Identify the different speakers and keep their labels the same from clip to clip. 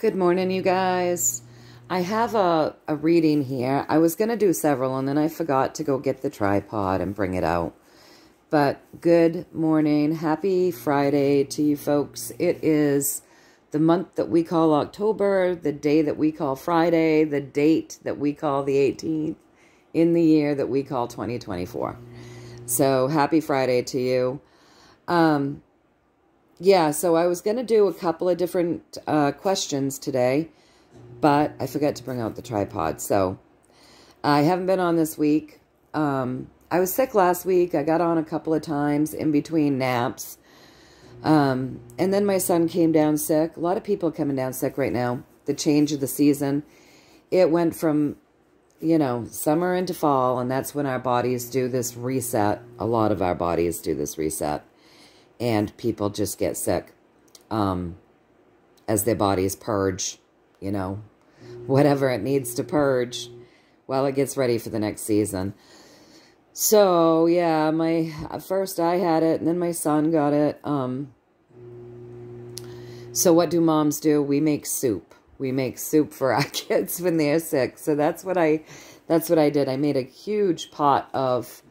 Speaker 1: Good morning, you guys. I have a, a reading here. I was going to do several, and then I forgot to go get the tripod and bring it out. But good morning. Happy Friday to you folks. It is the month that we call October, the day that we call Friday, the date that we call the 18th, in the year that we call 2024. So happy Friday to you. Um, yeah, so I was going to do a couple of different uh, questions today, but I forgot to bring out the tripod. So I haven't been on this week. Um, I was sick last week. I got on a couple of times in between naps. Um, and then my son came down sick. A lot of people coming down sick right now. The change of the season. It went from, you know, summer into fall, and that's when our bodies do this reset. A lot of our bodies do this reset and people just get sick um, as their bodies purge, you know, whatever it needs to purge while it gets ready for the next season. So, yeah, my first I had it, and then my son got it. Um, so what do moms do? We make soup. We make soup for our kids when they're sick. So that's what I, that's what I did. I made a huge pot of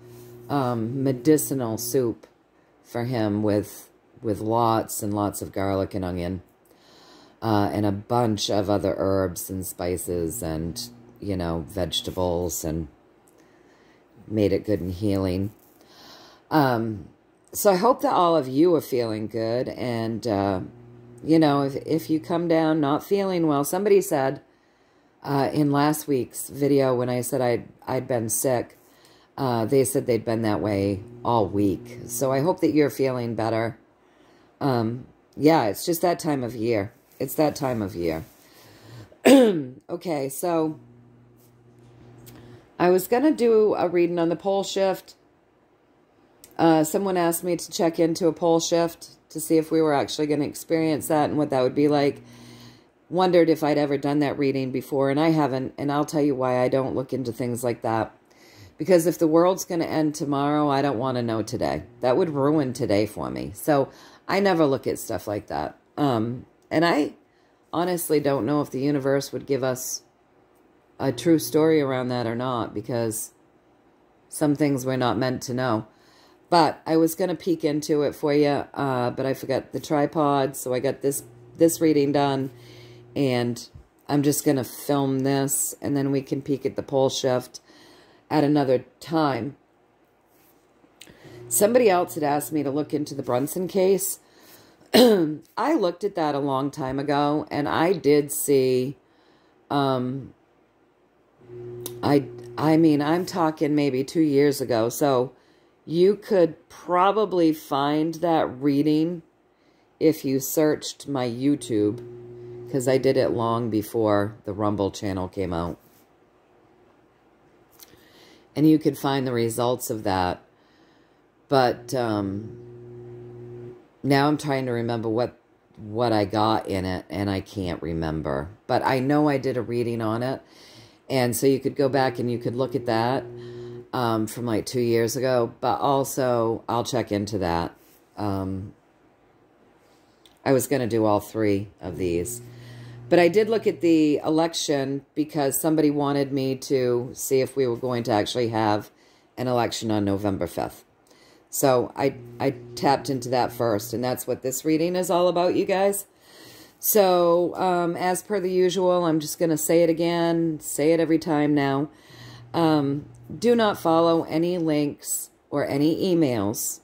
Speaker 1: um, medicinal soup for him with with lots and lots of garlic and onion uh, and a bunch of other herbs and spices and, you know, vegetables and made it good and healing. Um, so I hope that all of you are feeling good. And, uh, you know, if, if you come down not feeling well, somebody said uh, in last week's video when I said I'd, I'd been sick, uh, they said they'd been that way all week. So I hope that you're feeling better. Um, yeah, it's just that time of year. It's that time of year. okay, so I was going to do a reading on the pole shift. Uh, someone asked me to check into a pole shift to see if we were actually going to experience that and what that would be like. Wondered if I'd ever done that reading before, and I haven't, and I'll tell you why I don't look into things like that. Because if the world's going to end tomorrow, I don't want to know today. That would ruin today for me. So I never look at stuff like that. Um, and I honestly don't know if the universe would give us a true story around that or not because some things we're not meant to know. But I was going to peek into it for you, uh, but I forgot the tripod, so I got this this reading done, and I'm just going to film this, and then we can peek at the pole shift at another time. Somebody else had asked me to look into the Brunson case. I looked at that a long time ago, and I did see, um, I, I mean, I'm talking maybe two years ago, so you could probably find that reading if you searched my YouTube, because I did it long before the Rumble channel came out and you could find the results of that. But um, now I'm trying to remember what what I got in it, and I can't remember. But I know I did a reading on it, and so you could go back and you could look at that um, from like two years ago. But also, I'll check into that. Um, I was going to do all three of these. But I did look at the election because somebody wanted me to see if we were going to actually have an election on November 5th. So I, I tapped into that first, and that's what this reading is all about, you guys. So um, as per the usual, I'm just going to say it again, say it every time now. Um, do not follow any links or any emails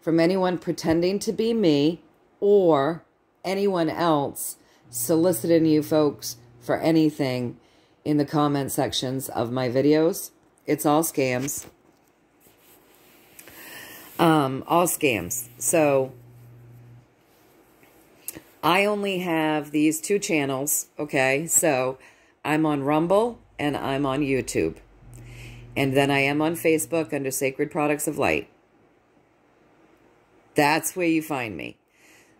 Speaker 1: from anyone pretending to be me or anyone else soliciting you folks for anything in the comment sections of my videos. It's all scams. Um, all scams. So, I only have these two channels, okay? So, I'm on Rumble and I'm on YouTube. And then I am on Facebook under Sacred Products of Light. That's where you find me.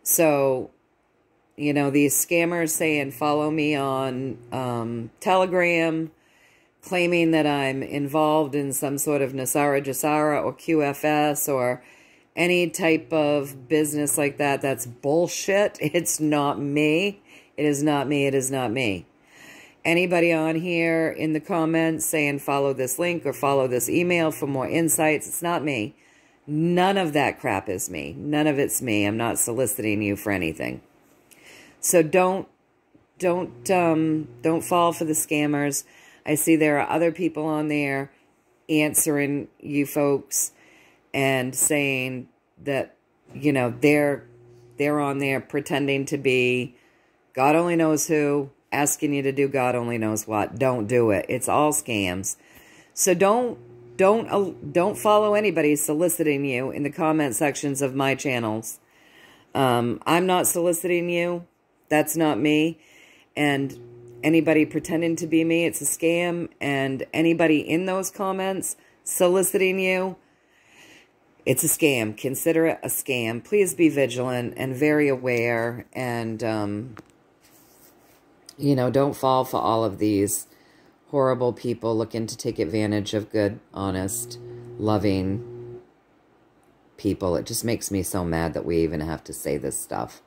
Speaker 1: So, you know, these scammers saying, follow me on um, Telegram, claiming that I'm involved in some sort of NESARA GESARA or QFS or any type of business like that. That's bullshit. It's not me. It is not me. It is not me. Anybody on here in the comments saying follow this link or follow this email for more insights, it's not me. None of that crap is me. None of it's me. I'm not soliciting you for anything. So don't don't um don't fall for the scammers. I see there are other people on there answering you folks and saying that you know they're they're on there pretending to be God only knows who, asking you to do God only knows what. Don't do it. It's all scams. So don't don't uh, don't follow anybody soliciting you in the comment sections of my channels. Um, I'm not soliciting you. That's not me. And anybody pretending to be me, it's a scam. And anybody in those comments soliciting you, it's a scam. Consider it a scam. Please be vigilant and very aware. And, um, you know, don't fall for all of these horrible people looking to take advantage of good, honest, loving people. It just makes me so mad that we even have to say this stuff.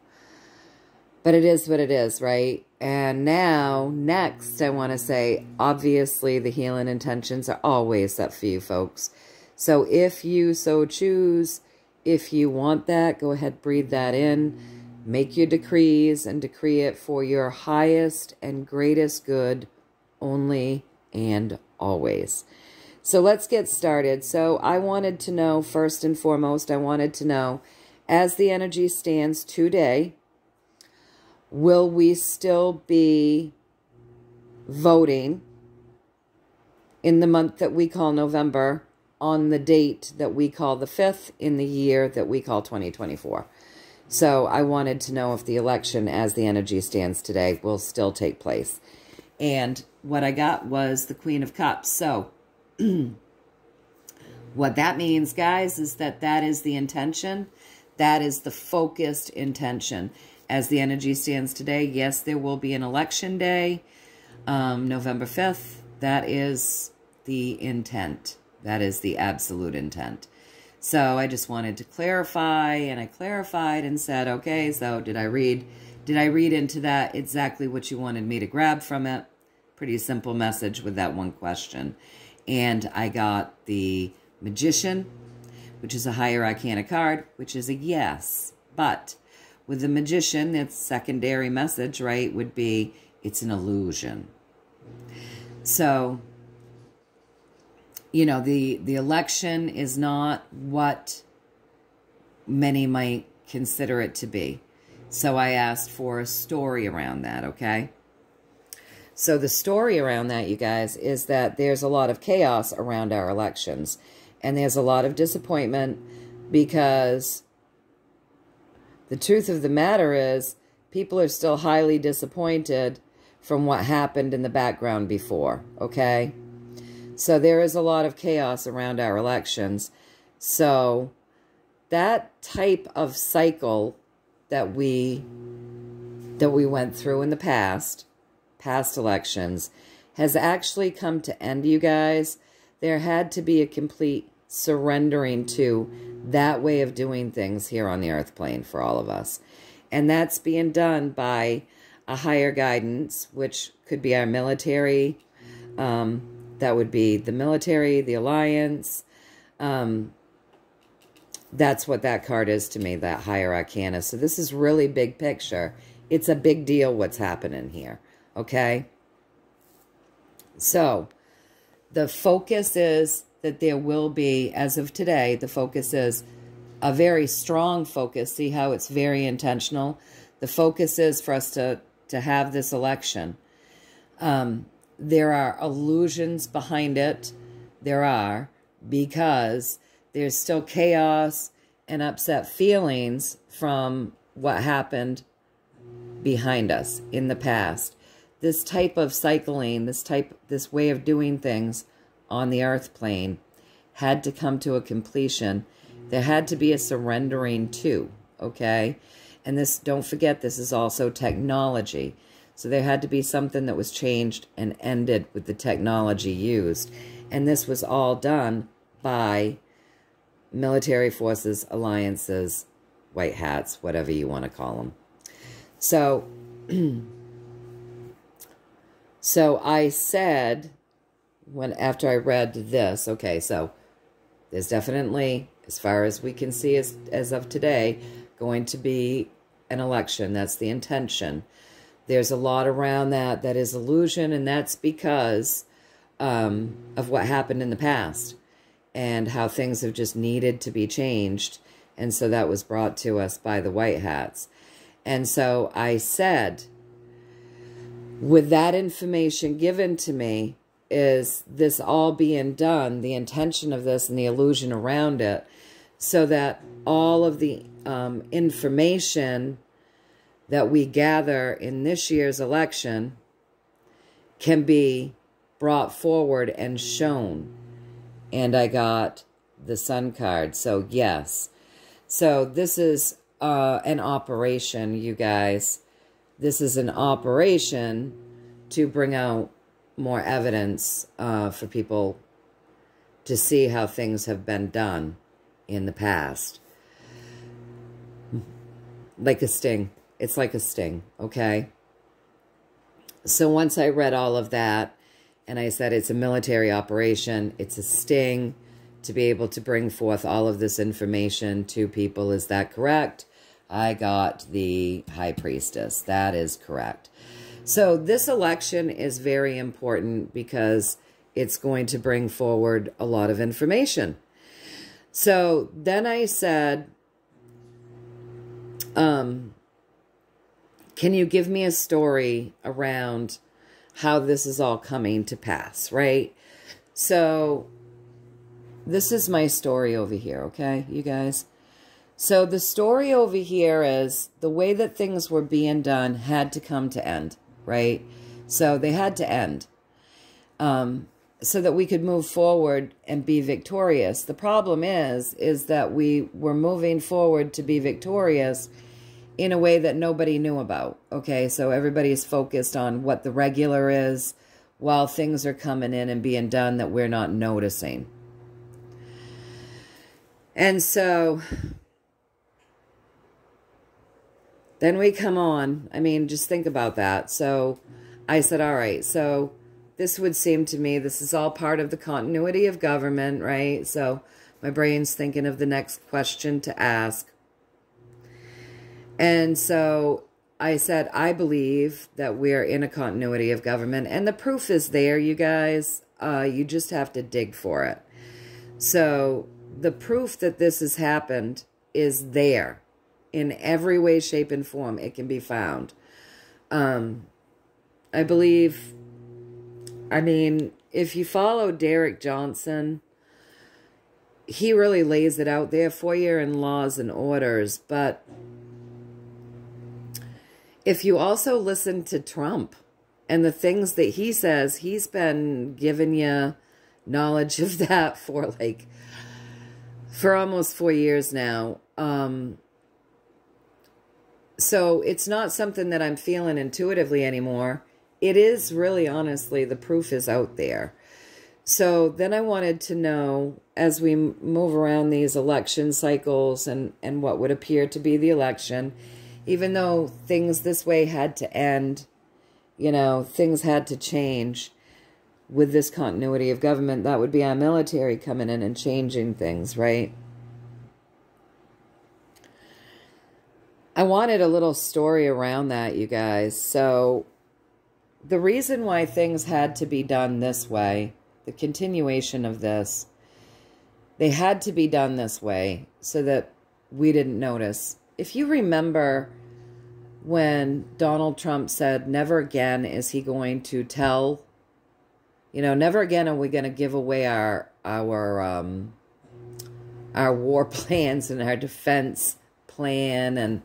Speaker 1: But it is what it is, right? And now, next, I want to say, obviously, the healing intentions are always set for you folks. So if you so choose, if you want that, go ahead, breathe that in. Make your decrees and decree it for your highest and greatest good only and always. So let's get started. So I wanted to know, first and foremost, I wanted to know, as the energy stands today, will we still be voting in the month that we call November on the date that we call the 5th in the year that we call 2024. So I wanted to know if the election as the energy stands today will still take place. And what I got was the Queen of Cups. So what that means, guys, is that that is the intention. That is the focused intention. As the energy stands today, yes, there will be an election day, um, November 5th. That is the intent. That is the absolute intent. So I just wanted to clarify, and I clarified and said, okay, so did I read, did I read into that exactly what you wanted me to grab from it? Pretty simple message with that one question. And I got the Magician, which is a higher arcana card, which is a yes. But with the Magician, its secondary message, right, would be it's an illusion. So you know, the, the election is not what many might consider it to be. So I asked for a story around that, okay? So the story around that, you guys, is that there's a lot of chaos around our elections. And there's a lot of disappointment because the truth of the matter is people are still highly disappointed from what happened in the background before, okay? So there is a lot of chaos around our elections. So that type of cycle that we that we went through in the past, past elections, has actually come to end, you guys. There had to be a complete surrendering to that way of doing things here on the earth plane for all of us. And that's being done by a higher guidance, which could be our military, um, that would be the military, the alliance. Um, that's what that card is to me, that higher arcana. So this is really big picture. It's a big deal what's happening here, okay? So the focus is that there will be, as of today, the focus is a very strong focus. See how it's very intentional? The focus is for us to, to have this election. Um, there are illusions behind it. There are, because there's still chaos and upset feelings from what happened behind us in the past. This type of cycling, this type, this way of doing things on the earth plane had to come to a completion. There had to be a surrendering too, okay? And this, don't forget, this is also technology. So there had to be something that was changed and ended with the technology used. And this was all done by military forces, alliances, white hats, whatever you want to call them. So So I said, when after I read this, okay, so there's definitely, as far as we can see as, as of today, going to be an election. That's the intention. There's a lot around that that is illusion, and that's because um, of what happened in the past and how things have just needed to be changed. And so that was brought to us by the White Hats. And so I said, with that information given to me, is this all being done, the intention of this and the illusion around it, so that all of the um, information that we gather in this year's election can be brought forward and shown. And I got the sun card. So, yes. So, this is uh, an operation, you guys. This is an operation to bring out more evidence uh, for people to see how things have been done in the past. Like a sting. It's like a sting, okay? So once I read all of that, and I said it's a military operation, it's a sting to be able to bring forth all of this information to people. Is that correct? I got the high priestess. That is correct. So this election is very important because it's going to bring forward a lot of information. So then I said, um, can you give me a story around how this is all coming to pass, right? So this is my story over here, okay, you guys? So the story over here is the way that things were being done had to come to end right? So they had to end um, so that we could move forward and be victorious. The problem is, is that we were moving forward to be victorious in a way that nobody knew about. Okay, so everybody's focused on what the regular is while things are coming in and being done that we're not noticing. And so Then we come on. I mean, just think about that. So I said, all right, so this would seem to me, this is all part of the continuity of government, right? So my brain's thinking of the next question to ask. And so I said, I believe that we're in a continuity of government. And the proof is there, you guys. Uh, you just have to dig for it. So the proof that this has happened is there in every way, shape, and form it can be found. Um, I believe, I mean, if you follow Derek Johnson, he really lays it out there for you in laws and orders. But if you also listen to Trump and the things that he says, he's been giving you knowledge of that for like, for almost four years now. Um, so it's not something that I'm feeling intuitively anymore. It is really, honestly, the proof is out there. So then I wanted to know, as we move around these election cycles and, and what would appear to be the election, even though things this way had to end, you know, things had to change with this continuity of government, that would be our military coming in and changing things, right? I wanted a little story around that, you guys. So, the reason why things had to be done this way, the continuation of this, they had to be done this way so that we didn't notice. If you remember when Donald Trump said, never again is he going to tell, you know, never again are we going to give away our, our, um, our war plans and our defense plan and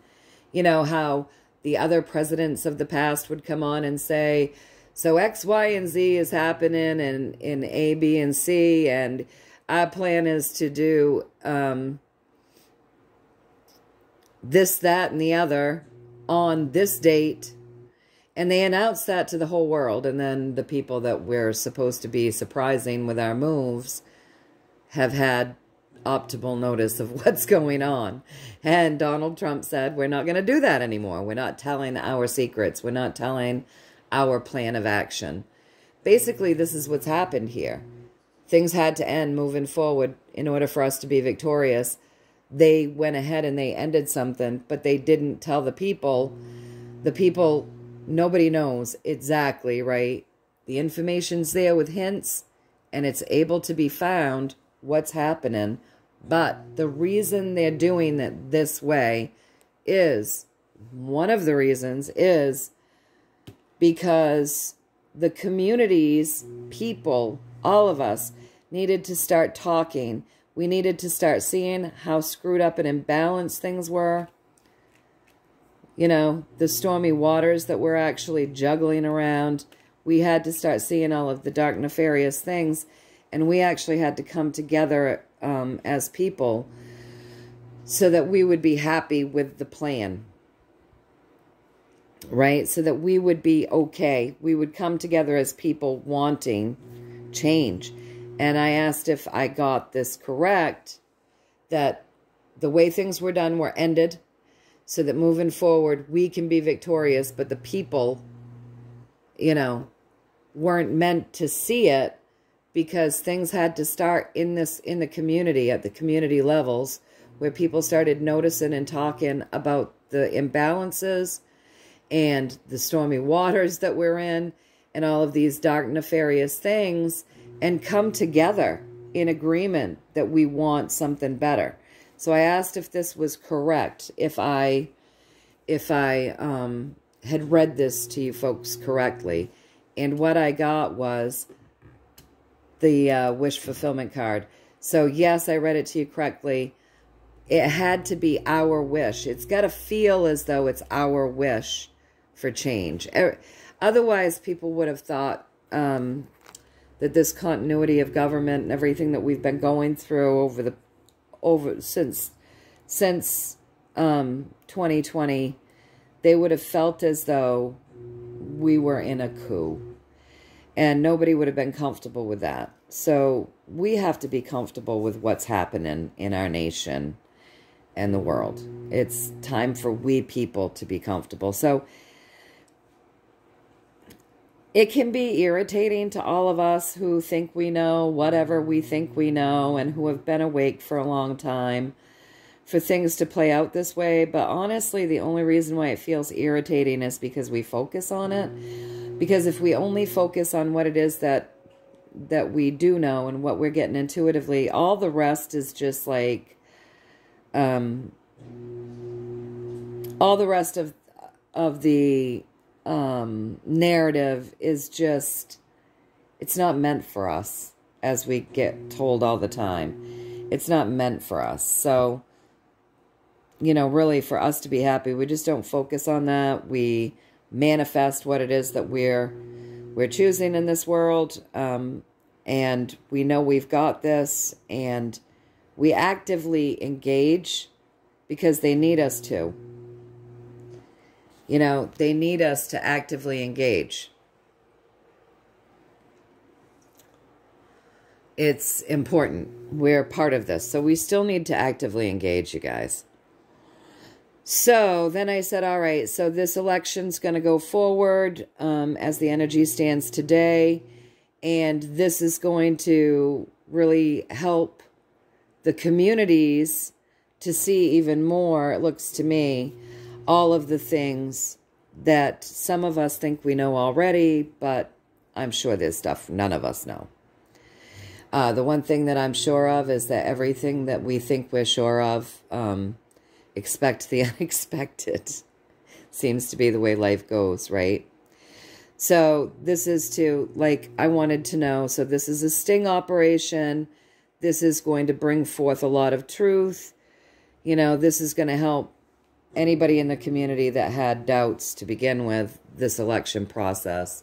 Speaker 1: you know, how the other presidents of the past would come on and say, so X, Y, and Z is happening in, in A, B, and C, and our plan is to do um, this, that, and the other on this date. And they announced that to the whole world. And then the people that we're supposed to be surprising with our moves have had optimal notice of what's going on. And Donald Trump said, we're not going to do that anymore. We're not telling our secrets. We're not telling our plan of action. Basically, this is what's happened here. Things had to end moving forward in order for us to be victorious. They went ahead and they ended something, but they didn't tell the people. The people, nobody knows exactly, right? The information's there with hints, and it's able to be found what's happening. But the reason they're doing it this way is, one of the reasons is because the communities, people, all of us needed to start talking. We needed to start seeing how screwed up and imbalanced things were. You know, the stormy waters that we're actually juggling around. We had to start seeing all of the dark, nefarious things. And we actually had to come together um, as people so that we would be happy with the plan right? So that we would be okay. We would come together as people wanting change. And I asked if I got this correct, that the way things were done were ended, so that moving forward, we can be victorious, but the people, you know, weren't meant to see it because things had to start in this in the community at the community levels where people started noticing and talking about the imbalances and the stormy waters that we're in and all of these dark, nefarious things and come together in agreement that we want something better. So I asked if this was correct, if I, if I um, had read this to you folks correctly. And what I got was the uh, wish fulfillment card. So yes, I read it to you correctly. It had to be our wish. It's got to feel as though it's our wish for change. Otherwise, people would have thought um, that this continuity of government and everything that we've been going through over the over since since um, 2020, they would have felt as though we were in a coup, and nobody would have been comfortable with that. So we have to be comfortable with what's happening in our nation and the world. It's time for we people to be comfortable. So it can be irritating to all of us who think we know whatever we think we know and who have been awake for a long time for things to play out this way. But honestly, the only reason why it feels irritating is because we focus on it. Because if we only focus on what it is that that we do know and what we're getting intuitively, all the rest is just like um all the rest of of the um, narrative is just, it's not meant for us, as we get told all the time. It's not meant for us. So, you know, really for us to be happy, we just don't focus on that. We manifest what it is that we're we're choosing in this world. Um, and we know we've got this and we actively engage because they need us to. You know, they need us to actively engage. It's important. We're part of this. So we still need to actively engage, you guys. So then I said, all right, so this election's going to go forward um, as the energy stands today. And this is going to really help the communities to see even more, it looks to me, all of the things that some of us think we know already, but I'm sure there's stuff none of us know. Uh, the one thing that I'm sure of is that everything that we think we're sure of, um, expect the unexpected. Seems to be the way life goes, right? So this is to, like, I wanted to know, so this is a sting operation. This is going to bring forth a lot of truth. You know, this is going to help anybody in the community that had doubts to begin with this election process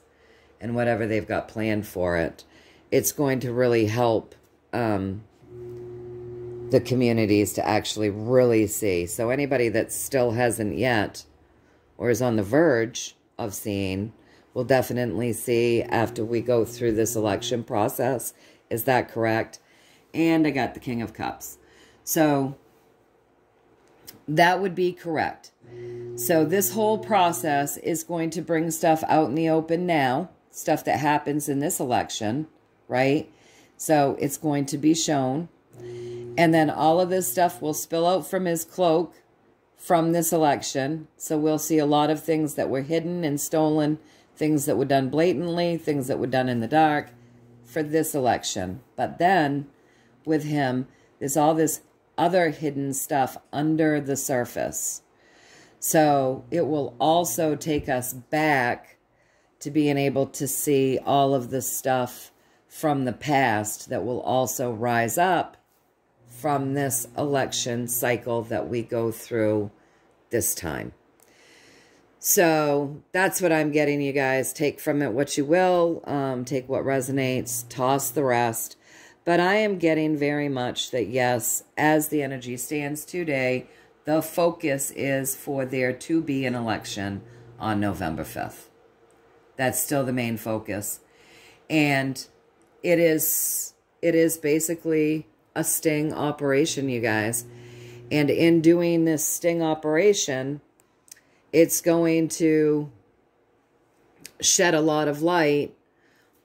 Speaker 1: and whatever they've got planned for it, it's going to really help um, the communities to actually really see. So anybody that still hasn't yet or is on the verge of seeing will definitely see after we go through this election process. Is that correct? And I got the King of Cups. So That would be correct. So this whole process is going to bring stuff out in the open now, stuff that happens in this election, right? So it's going to be shown. And then all of this stuff will spill out from his cloak from this election. So we'll see a lot of things that were hidden and stolen, things that were done blatantly, things that were done in the dark for this election. But then with him, there's all this other hidden stuff under the surface. So it will also take us back to being able to see all of the stuff from the past that will also rise up from this election cycle that we go through this time. So that's what I'm getting, you guys. Take from it what you will. Um, take what resonates. Toss the rest. But I am getting very much that, yes, as the energy stands today, the focus is for there to be an election on November 5th. That's still the main focus. And it is it is basically a sting operation, you guys. And in doing this sting operation, it's going to shed a lot of light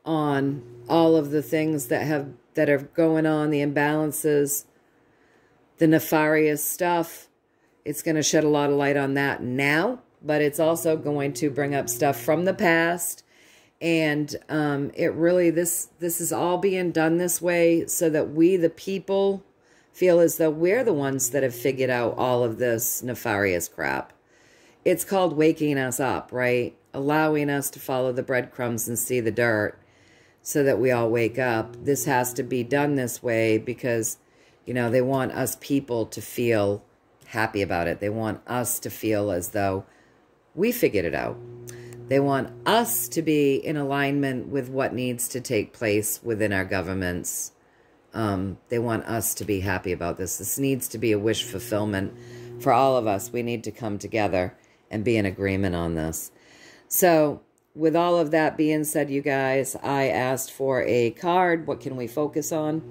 Speaker 1: on all of the things that have that are going on, the imbalances, the nefarious stuff it's going to shed a lot of light on that now, but it's also going to bring up stuff from the past. And um, it really, this, this is all being done this way so that we, the people, feel as though we're the ones that have figured out all of this nefarious crap. It's called waking us up, right? Allowing us to follow the breadcrumbs and see the dirt so that we all wake up. This has to be done this way because, you know, they want us people to feel happy about it. They want us to feel as though we figured it out. They want us to be in alignment with what needs to take place within our governments. Um, they want us to be happy about this. This needs to be a wish fulfillment for all of us. We need to come together and be in agreement on this. So, with all of that being said, you guys, I asked for a card. What can we focus on?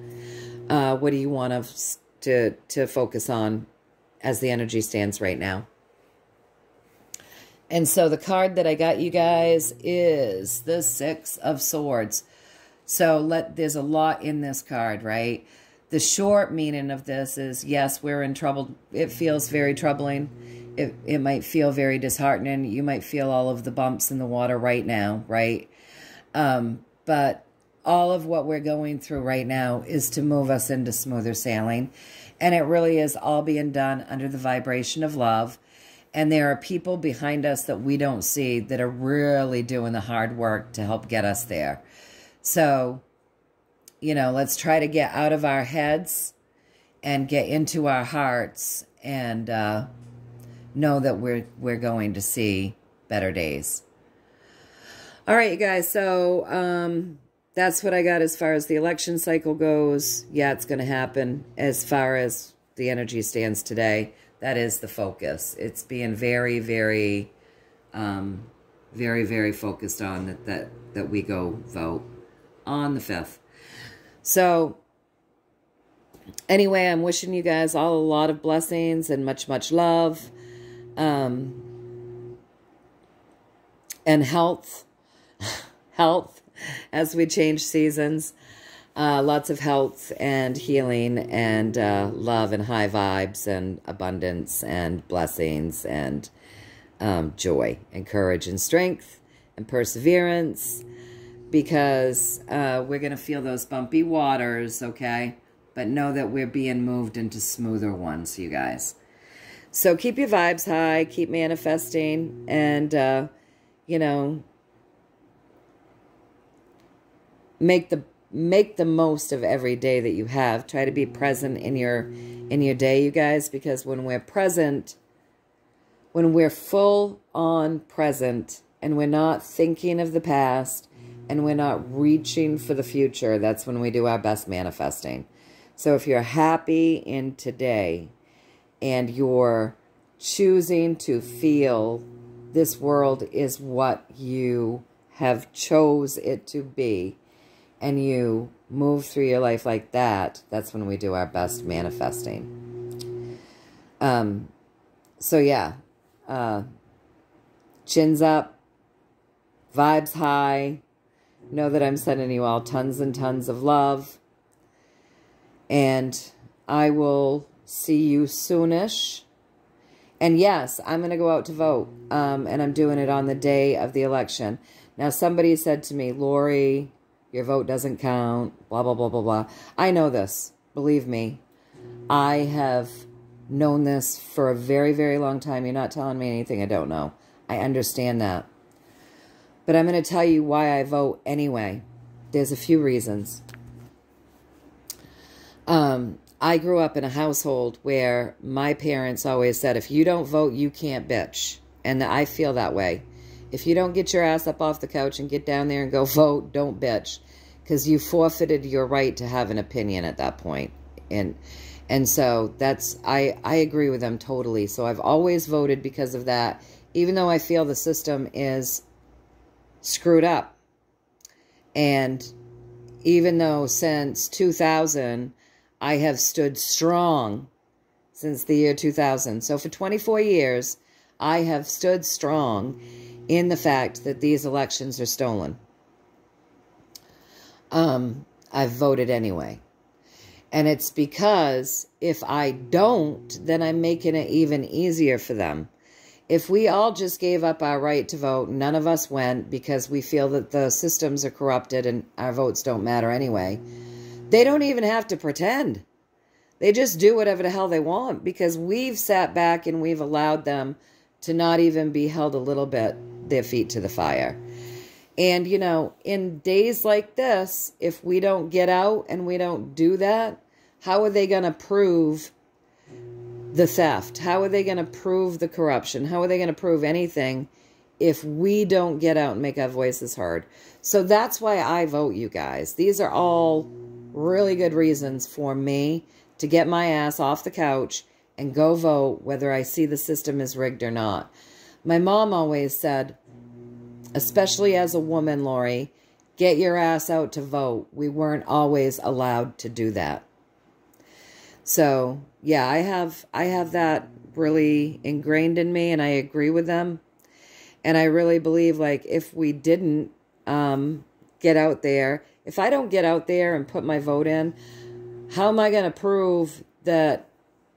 Speaker 1: Uh, what do you want us to, to focus on as the energy stands right now. And so the card that I got you guys is the Six of Swords. So let there's a lot in this card, right? The short meaning of this is, yes, we're in trouble. It feels very troubling. It, it might feel very disheartening. You might feel all of the bumps in the water right now, right? Um, but all of what we're going through right now is to move us into smoother sailing. And it really is all being done under the vibration of love. And there are people behind us that we don't see that are really doing the hard work to help get us there. So, you know, let's try to get out of our heads and get into our hearts and uh, know that we're we're going to see better days. All right, you guys. So um, that's what I got as far as the election cycle goes. Yeah, it's going to happen. As far as the energy stands today, that is the focus. It's being very, very, um, very, very focused on that, that, that we go vote on the 5th. So, anyway, I'm wishing you guys all a lot of blessings and much, much love. Um, and health. health as we change seasons. Uh, lots of health and healing and uh, love and high vibes and abundance and blessings and um, joy and courage and strength and perseverance because uh, we're going to feel those bumpy waters, okay? But know that we're being moved into smoother ones, you guys. So keep your vibes high, keep manifesting, and, uh, you know, make the make the most of every day that you have. Try to be present in your in your day, you guys, because when we're present, when we're full on present and we're not thinking of the past and we're not reaching for the future, that's when we do our best manifesting. So if you're happy in today and you're choosing to feel this world is what you have chose it to be, and you move through your life like that, that's when we do our best manifesting. Um, so yeah, uh, chins up, vibes high. Know that I'm sending you all tons and tons of love. And I will see you soonish. And yes, I'm going to go out to vote. Um, and I'm doing it on the day of the election. Now, somebody said to me, Lorri, your vote doesn't count, blah, blah, blah, blah, blah. I know this. Believe me. I have known this for a very, very long time. You're not telling me anything I don't know. I understand that. But I'm going to tell you why I vote anyway. There's a few reasons. Um, I grew up in a household where my parents always said, if you don't vote, you can't bitch. And I feel that way. If you don't get your ass up off the couch and get down there and go vote, don't bitch. Because you forfeited your right to have an opinion at that point. And and so that's I I agree with them totally. So I've always voted because of that, even though I feel the system is screwed up. And even though since 2000 I have stood strong since the year 2000. So for 24 years, I have stood strong in the fact that these elections are stolen. Um, I've voted anyway. And it's because if I don't, then I'm making it even easier for them. If we all just gave up our right to vote, none of us went because we feel that the systems are corrupted and our votes don't matter anyway, they don't even have to pretend. They just do whatever the hell they want because we've sat back and we've allowed them to not even be held a little bit their feet to the fire. And, you know, in days like this, if we don't get out and we don't do that, how are they going to prove the theft? How are they going to prove the corruption? How are they going to prove anything if we don't get out and make our voices heard? So that's why I vote, you guys. These are all really good reasons for me to get my ass off the couch and go vote whether I see the system is rigged or not. My mom always said, especially as a woman, Lorri, get your ass out to vote. We weren't always allowed to do that. So, yeah, I have I have that really ingrained in me and I agree with them. And I really believe like if we didn't um, get out there, if I don't get out there and put my vote in, how am I going to prove that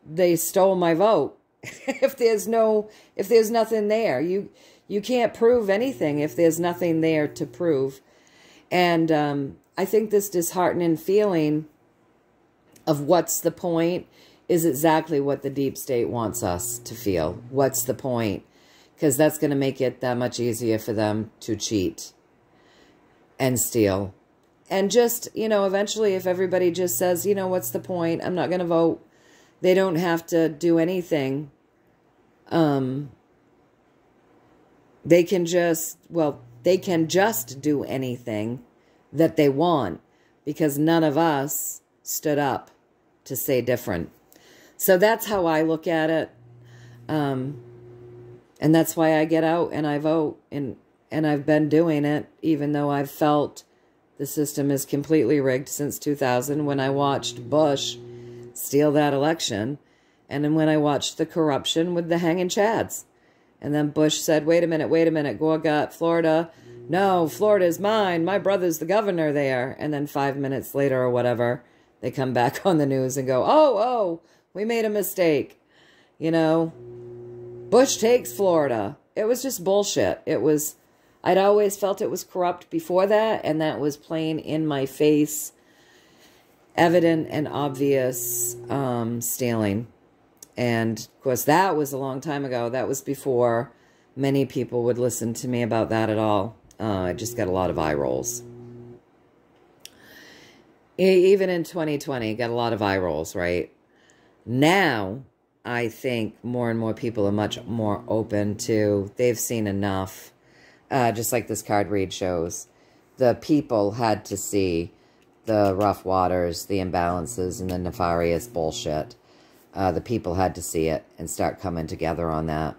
Speaker 1: they stole my vote? if there's no if there's nothing there, you you can't prove anything if there's nothing there to prove. And um, I think this disheartening feeling of what's the point is exactly what the deep state wants us to feel. What's the point? Because that's going to make it that much easier for them to cheat and steal. And just, you know, eventually if everybody just says, you know, what's the point? I'm not going to vote. They don't have to do anything. Um, they can just, well, they can just do anything that they want because none of us stood up to say different. So that's how I look at it. Um, and that's why I get out and I vote. And, and I've been doing it, even though I've felt the system is completely rigged since 2000 when I watched Bush steal that election. And then when I watched the corruption with the hanging chads. And then Bush said, wait a minute, wait a minute, Gore Florida. No, Florida's mine. My brother's the governor there. And then five minutes later or whatever, they come back on the news and go, oh, oh, we made a mistake. You know, Bush takes Florida. It was just bullshit. It was, I'd always felt it was corrupt before that, and that was plain in my face, evident and obvious um, stealing. And of course, that was a long time ago. That was before many people would listen to me about that at all. Uh, I just got a lot of eye rolls. Even in 2020, got a lot of eye rolls, right? Now, I think more and more people are much more open to, they've seen enough. Uh, just like this card read shows. The people had to see the rough waters, the imbalances, and the nefarious bullshit uh, the people had to see it and start coming together on that.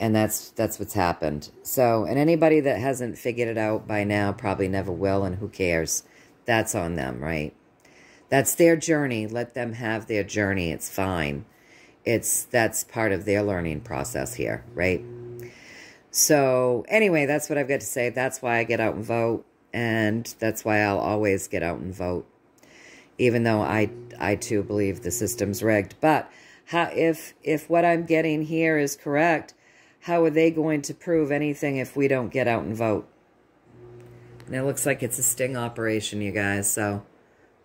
Speaker 1: And that's that's what's happened. So, and anybody that hasn't figured it out by now probably never will, and who cares? That's on them, right? That's their journey. Let them have their journey. It's fine. it's that's part of their learning process here, right? So anyway, that's what I've got to say. That's why I get out and vote, and that's why I'll always get out and vote, even though I I too believe the system's rigged. But how if if what I'm getting here is correct, how are they going to prove anything if we don't get out and vote? And it looks like it's a sting operation, you guys. So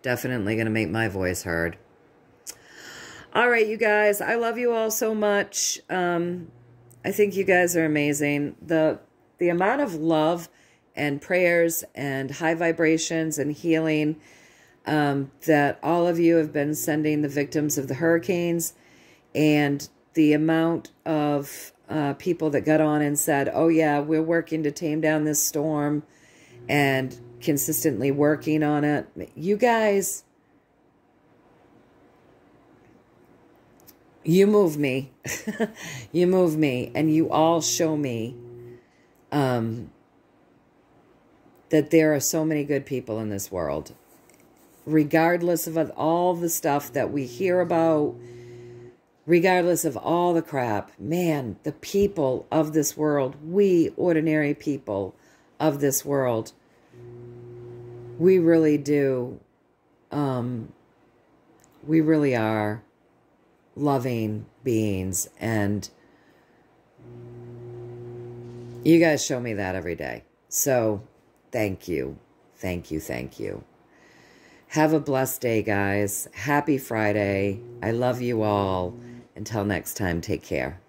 Speaker 1: definitely going to make my voice heard. All right, you guys. I love you all so much. Um, I think you guys are amazing. The the amount of love and prayers and high vibrations and healing um, that all of you have been sending the victims of the hurricanes and the amount of uh, people that got on and said, oh yeah, we're working to tame down this storm and consistently working on it. You guys you move me. you move me. And you all show me um, that there are so many good people in this world. Regardless of all the stuff that we hear about, regardless of all the crap, man, the people of this world, we ordinary people of this world, we really do, um, we really are loving beings. And you guys show me that every day. So thank you. Thank you. Thank you. Have a blessed day, guys. Happy Friday. I love you all. Until next time, take care.